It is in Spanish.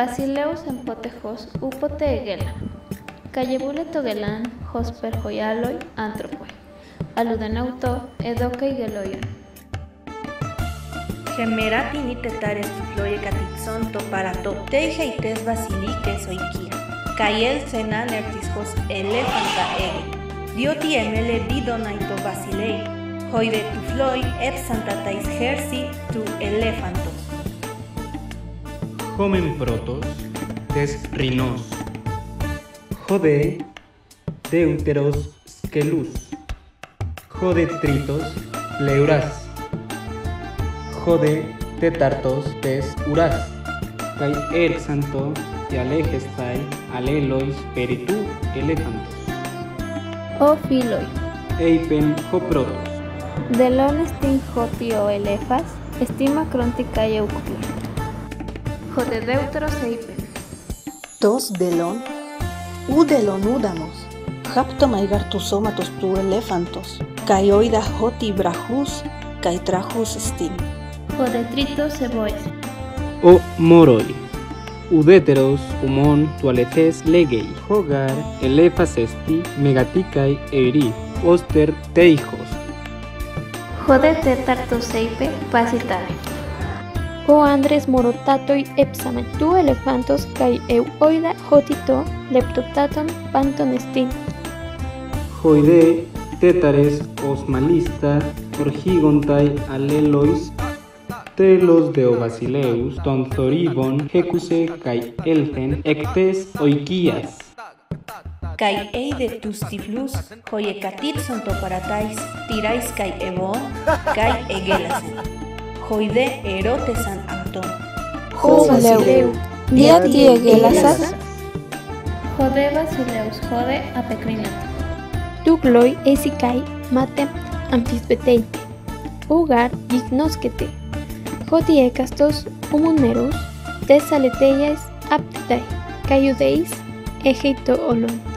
Basileus en potejos upote egela. Callebule togelan, hosper hoyaloi, antropoi. Aludenauto, edoca y. Gemerati ni tetares floye catixon to para to. Teja y tes basilique soikia. Cayel sena nertiscos elefanta ege. Dioti emele bidonaito basilei. Hoide tu floi ep santa tais hersi tu elefantos. Homen protos, tes rinos. Jode, deuteros skelus. Jode tritos, leuras. Jode tetartos, tes uras. Kai erxanto, te alegestai, alelois peritu elefantos. O filoi. Eipen hoprotos. Delon estin hotio elefas, estima crontica eucpio. Jodedeuteros eipen. Tos delon, u delon udamos, hapto tu elefantos, kai oida hoti brajus, kai trajus stim. Jodetritos seboes. O moroi. Udéteros, humon, tualetes legei. Hogar, elefas esti, megaticai eri. Oster teijos. Jodete tartos eipe, pasitare. O Andres morotatoi epsamen, tu elefantos kai eu oida hotito leptotaton pantonestin. Joide, tétares, osmalista, orgigontai alelois, telos de Obasileus, tonzoribon, hecuse, kai elfen, ectes, oikias. Kai eide tus tiflus, hoye catixon to paratais, tirais kai evon, kai egelasen. Hoide erotesan acton. Josaleu, diati egelasas, Jode basileus jode apecrinata. tu gloi esikai matem amfisbeteite. Ugar ignoscete. Joti ecastos umunerus, tesaleteias aptitai, cayudeis, ejeito olon.